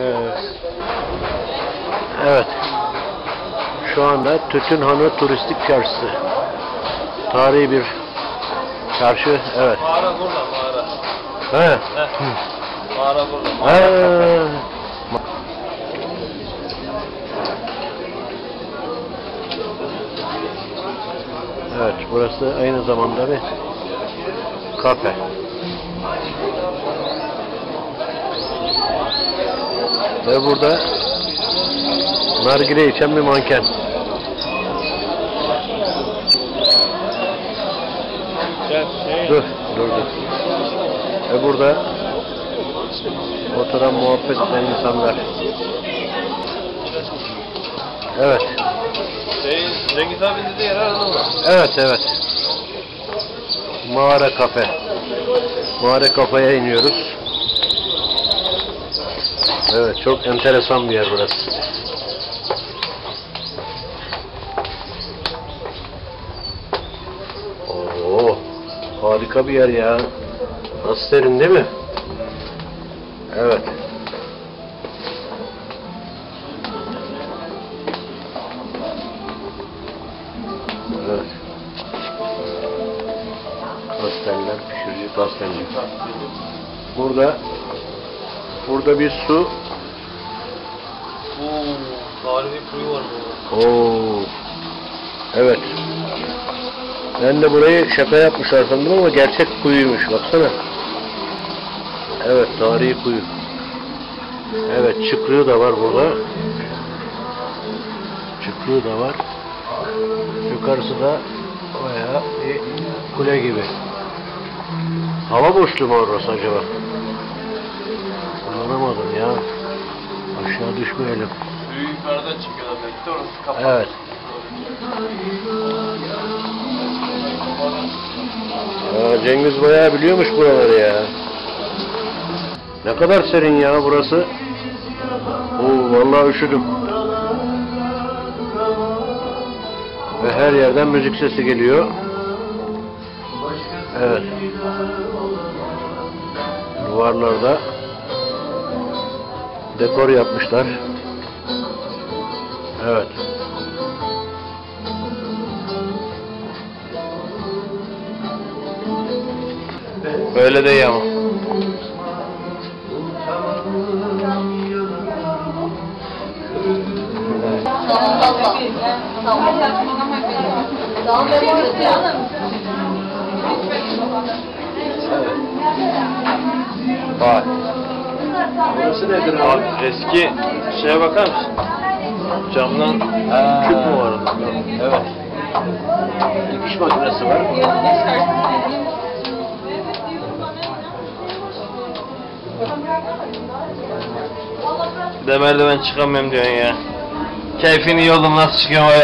Evet. Evet. Şu anda Tütünhanı Turistik Çarşısı. Tarihi bir çarşı. Evet. Mağara burada mağara. He. Heh. Mağara burada. Mağara He. Evet, burası aynı zamanda bir kafe. Ve burada nargile içen bir manken. Dur, dur, dur. Ve burada oturan muhabbet eden insanlar. Evet, şey, Cengiz abinin dediği yer arada mı? evet, evet. Mağara kafe. Mağara kafeye iniyoruz. Evet, çok enteresan bir yer burası. Oo, harika bir yer ya. Nasıl serin değil mi? Evet. Evet. Kasteller, pişirici kastenci. Burada burada bir su. Tarihi kuyu var burada. Oo. Evet. Ben de burayı şaka yapmışlar sandım ama gerçek kuyuymuş. Baksana. Evet, tarihi kuyu. Evet, çıkrığı da var burada. Çıkrığı da var. Yukarısı da bayağı bir kule gibi. Hava boşluğu mu orası acaba? Anlamadım ya. Aşağı düşmeyelim. Yukarıdan çıkıyorlar belki de orası kapalı. Evet. Aa, Cengiz bayağı biliyormuş buraları ya. Ne kadar serin ya burası. Oo, vallahi üşüdüm. Ve her yerden müzik sesi geliyor. Evet. Duvarlarda dekor yapmışlar. Evet. Böyle de iyi ama. Vay. Burası nedir Abi eski şeye bakar mısın? Camdan küp mü var? Evet. Dikiş makinesi var. Bir de merdiven çıkamıyorum diyorsun ya. Keyfini iyi oğlum nasıl çıkıyorum o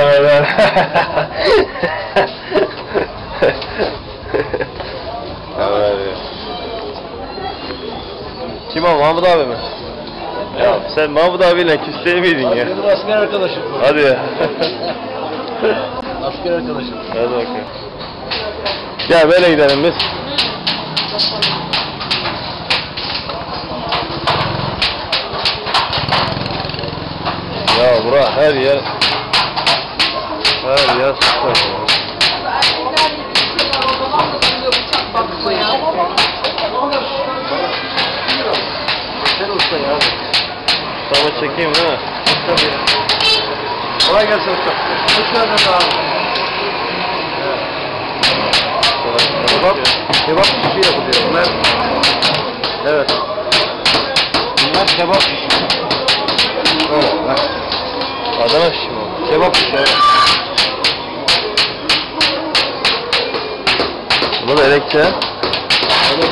evet. Kim o Mahmut abi mi? Ya sen Mahmut abiyle küs miydin ya? Benim asker arkadaşım. Hadi ya. Asker arkadaşım. Hadi bakalım. Gel böyle gidelim biz. Ya bura her yer her yer süper. Çekeyim değil mi? Kolay gelsin usta. Hoş geldin abi. Kebap, kebap pişi yapılıyor. Bunlar, evet. Bunlar kebap pişi. Evet, bak. Adana mi o? Kebap pişi, evet. Bu da elekçe.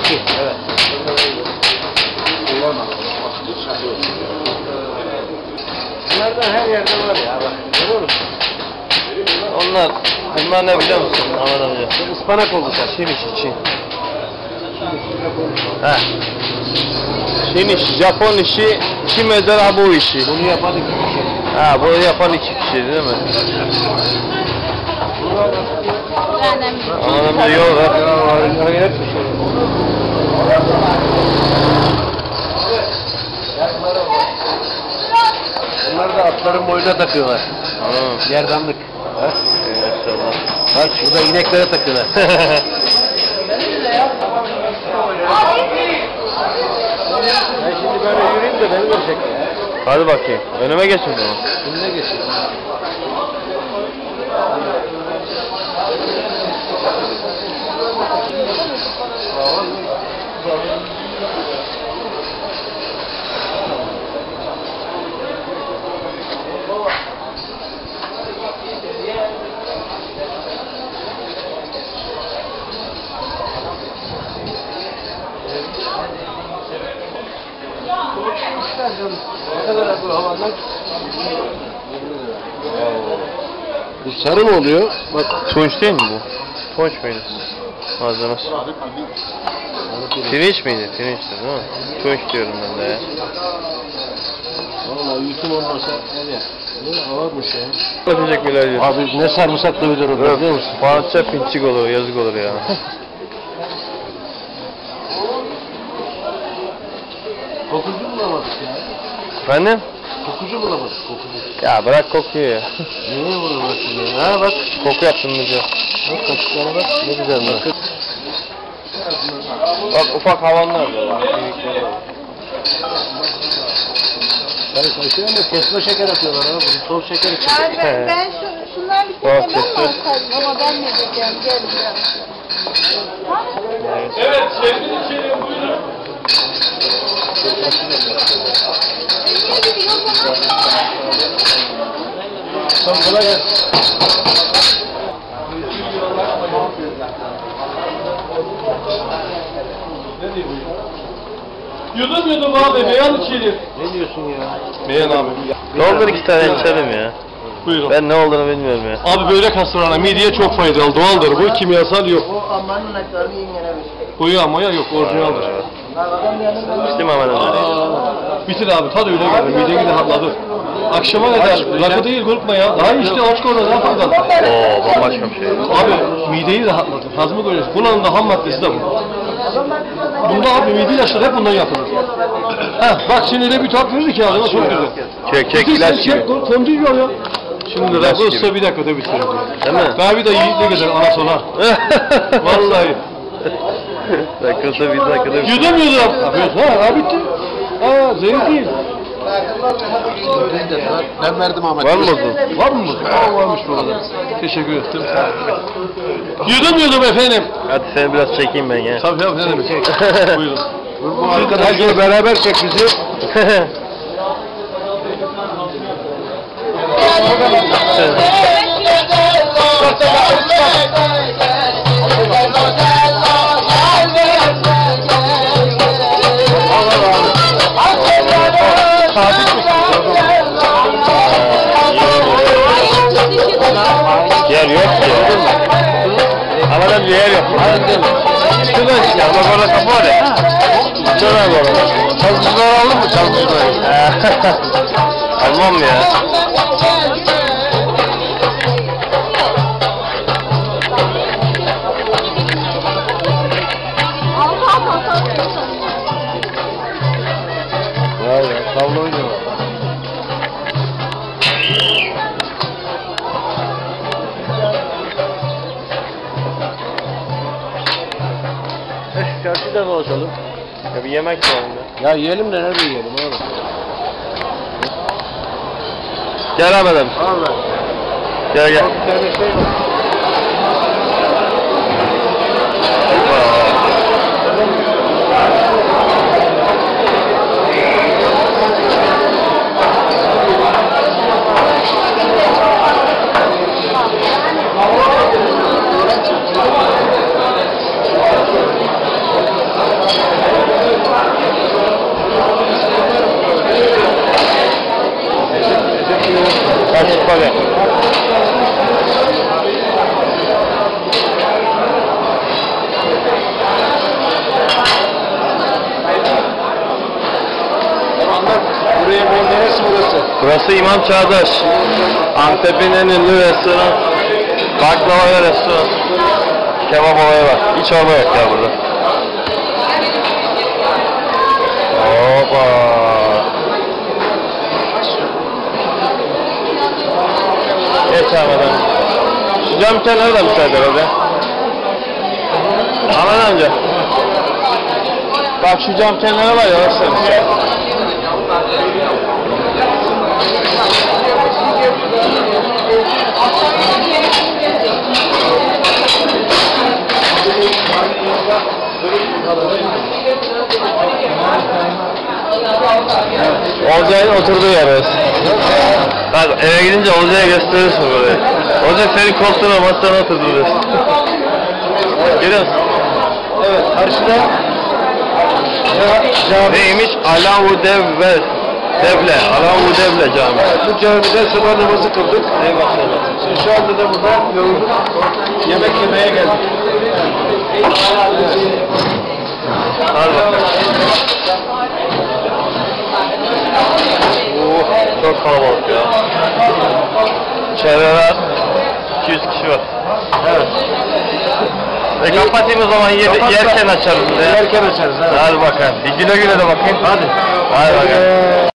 Pişi, evet. Bunlardan her yerde var ya bak. Görüyor musun? Onlar, bunlar ne biliyor musun? Aman amca. Ispanak olmuşlar. Çin işi, Çin. He. Çin işi, Japon işi, Çin mesela bu işi. Bunu yapan iki kişi. Ha, bunu yapan iki kişi değil mi? Aman amca yol ver. Ya hayret bir şey. Bunlar da atların boynuna takıyorlar. Ha. Yerdanlık. Ha? Maşallah. Bak burada ineklere takıyorlar. Ben şimdi böyle yürüyeyim de beni ya. Hadi bakayım. Önüme geç o zaman. Önüne geçeyim. Ne kadar bu havalar? Bu sarı mı oluyor? Bak Tunç değil mi bu? Tunç muydu? Malzemesi. Pirinç miydi? Pirinçti değil mi? Tunç diyorum ben de ya. Valla yutun olmasa ya. Ne ağırmış ya. Öpecek milyar Abi ne sarımsaklı bir durum biliyor musun? Parça pinçik olur, yazık olur ya. Kokucu bulamadık ya. Efendim? Kokucu bulamadık kokucu. Ya bırak kokuyu ya. Niye bulamadık ya? Ha bak. Koku yaptın bize. Bak kaşıklara bak. Ne güzel mi? Bak ufak havanlar da var. kesme şeker atıyorlar ha. Bunu toz şeker için. Yani ben, ben şu, şundan bir Bak, tane ben alsaydım ama ben ne diyeceğim ya. Ha? Evet. Niye Yudum yudum abi beyan içelim. Ne diyorsun ya? Beyan abi. Doldur iki tane içelim ya. Buyurun. Ben ne olduğunu bilmiyorum ya. Abi börek hastalığına mideye çok faydalı doğaldır. Bu kimyasal yok. Boya moya yok orijinaldir. İçtim hemen önce. Bitir abi tadı öyle geldi. Mideni rahatladı. Akşama kadar rakı değil korkma ya. Daha işte aç korna daha faydalı. Oo bambaşka bir şey. Abi mideyi rahatlatır. Hazmı görüyorsun. Bunun da ham maddesi de bu. Bunda abi mide ilaçları hep bundan yapılır. Heh, bak şimdi öyle bir tat verir ki ağzıma çok güzel. Bitir sen ilaç gibi. çek, Tondu yiyor ya. Şimdi rakı gibi. usta bir dakikada bitirir. Değil mi? Daha bir de yiğitlik eder ana sona. Vallahi. Dakikada bir dakikada bir Yudum yudum. Ha, ha bitti. Ha zehir değil. Ben verdim Ahmet. Var mı bozun? Var mı? Aa varmış bu arada. Teşekkür ettim. Yudum yudum efendim. Hadi seni biraz çekeyim ben ya. Tabii tabii ne demek. Buyurun. Bu arkadaşla beraber çek bizi. yer İşte bak orada kapı var ya. Şurada var orada. Çalışmalar aldın mı çalışmaları? Almam ya. Eh, çarşıda dolaşalım. Ya bir yemek var ya. Ya yiyelim de nerede yiyelim oğlum? Gel abi. Allah. Gel gel. Bir tane şey var. Neresi burası? İmam Çağdaş. Antep'in en ünlü restoran. Baklava restoran. Kebap olayı var. Hiç çorba yok ya burada. Hoppa. Şu cam kenarı da müsaade herhalde. Aman amca. Bak şu cam kenarı var ya da müsaade. Olcay'ın oturduğu yer orası. Bak eve gidince Olcay'a gösterirsin burayı. Olcay senin koltuğuna masana oturdu burası. Görüyor musun? Evet, karşıda Neymiş? Alahu Devve. Devle. Alahu Devle cami. bu camide sabah namazı kıldık. Eyvallah. Şimdi şu anda da burada yorulduk. Yemek yemeye geldik bakalım. Oh, çok kalabalık ya. Çevreler 200 kişi var. Evet. E kapatayım o zaman yer, Kapat yerken açarız. Yerken açarız. Evet. Hadi bakalım. Bir güle güle de bakayım. Hadi. Hadi bakalım.